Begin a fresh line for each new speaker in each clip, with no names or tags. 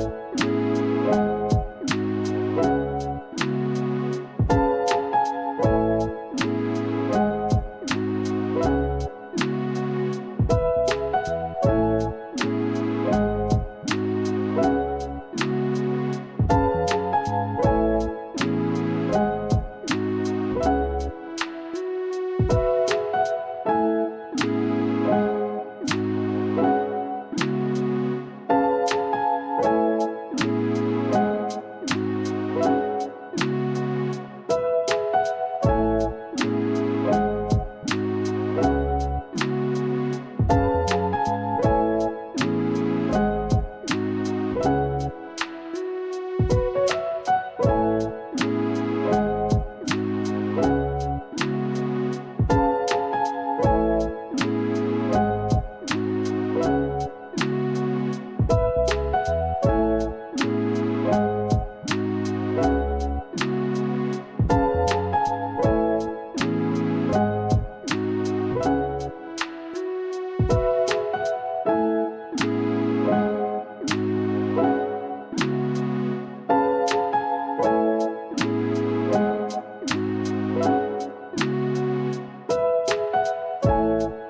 Música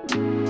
Thank you.